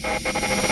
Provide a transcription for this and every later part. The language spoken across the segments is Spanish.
Thank you.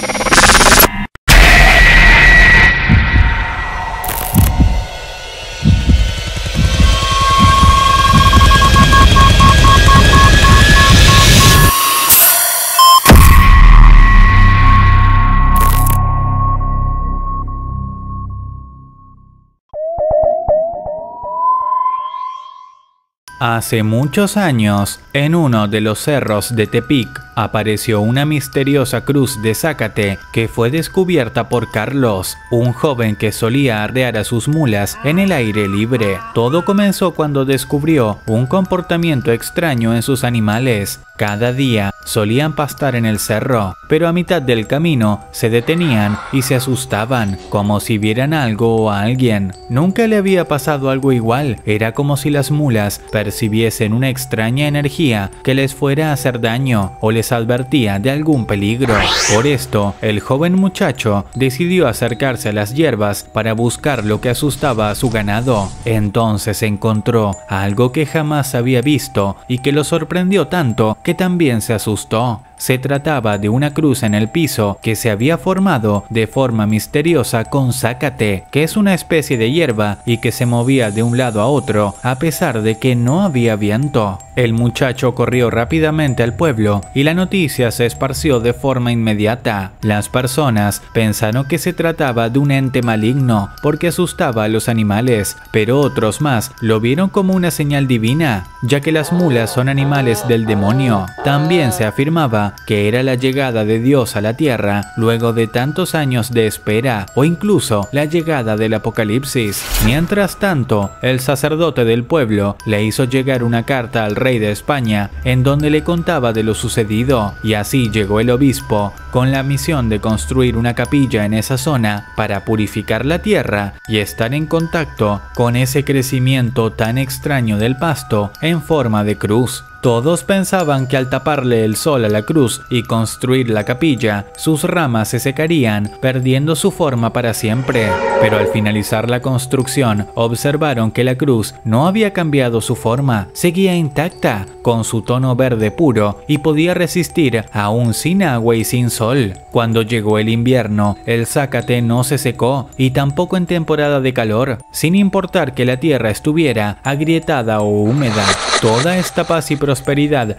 Hace muchos años, en uno de los cerros de Tepic, apareció una misteriosa cruz de zácate que fue descubierta por Carlos, un joven que solía arrear a sus mulas en el aire libre. Todo comenzó cuando descubrió un comportamiento extraño en sus animales. Cada día solían pastar en el cerro, pero a mitad del camino se detenían y se asustaban, como si vieran algo o a alguien. Nunca le había pasado algo igual, era como si las mulas percibiesen una extraña energía que les fuera a hacer daño o les advertía de algún peligro. Por esto, el joven muchacho decidió acercarse a las hierbas para buscar lo que asustaba a su ganado. Entonces encontró algo que jamás había visto y que lo sorprendió tanto que también se asustó. closed Se trataba de una cruz en el piso que se había formado de forma misteriosa con zácate, que es una especie de hierba y que se movía de un lado a otro a pesar de que no había viento. El muchacho corrió rápidamente al pueblo y la noticia se esparció de forma inmediata. Las personas pensaron que se trataba de un ente maligno porque asustaba a los animales, pero otros más lo vieron como una señal divina, ya que las mulas son animales del demonio. También se afirmaba que era la llegada de Dios a la tierra luego de tantos años de espera o incluso la llegada del apocalipsis. Mientras tanto, el sacerdote del pueblo le hizo llegar una carta al rey de España en donde le contaba de lo sucedido y así llegó el obispo con la misión de construir una capilla en esa zona para purificar la tierra y estar en contacto con ese crecimiento tan extraño del pasto en forma de cruz. Todos pensaban que al taparle el sol a la cruz y construir la capilla, sus ramas se secarían, perdiendo su forma para siempre. Pero al finalizar la construcción, observaron que la cruz no había cambiado su forma, seguía intacta, con su tono verde puro y podía resistir aún sin agua y sin sol. Cuando llegó el invierno, el zácate no se secó y tampoco en temporada de calor, sin importar que la tierra estuviera agrietada o húmeda. Toda esta paz y prosperidad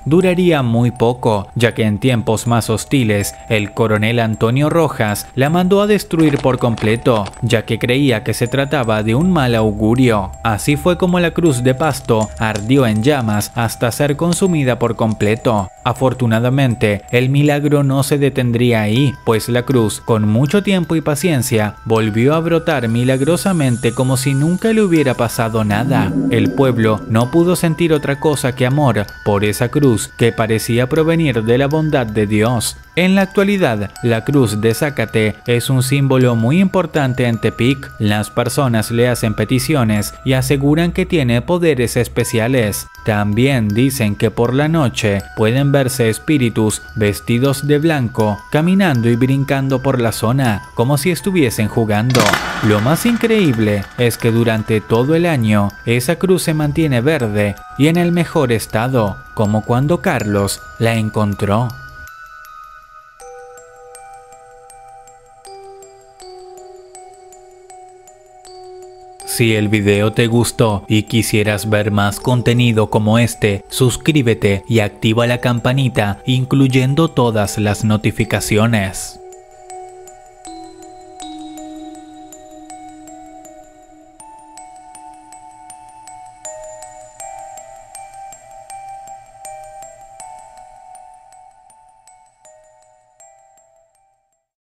duraría muy poco, ya que en tiempos más hostiles, el coronel Antonio Rojas la mandó a destruir por completo, ya que creía que se trataba de un mal augurio. Así fue como la cruz de pasto ardió en llamas hasta ser consumida por completo. Afortunadamente, el milagro no se detendría ahí, pues la cruz, con mucho tiempo y paciencia, volvió a brotar milagrosamente como si nunca le hubiera pasado nada. El pueblo no pudo sentir otra cosa que amor por esa cruz que parecía provenir de la bondad de Dios. En la actualidad, la cruz de Zácate es un símbolo muy importante en Tepic. Las personas le hacen peticiones y aseguran que tiene poderes especiales. También dicen que por la noche pueden verse espíritus vestidos de blanco, caminando y brincando por la zona, como si estuviesen jugando. Lo más increíble es que durante todo el año esa cruz se mantiene verde y en el mejor estado, como cuando Carlos la encontró. Si el video te gustó y quisieras ver más contenido como este, suscríbete y activa la campanita incluyendo todas las notificaciones.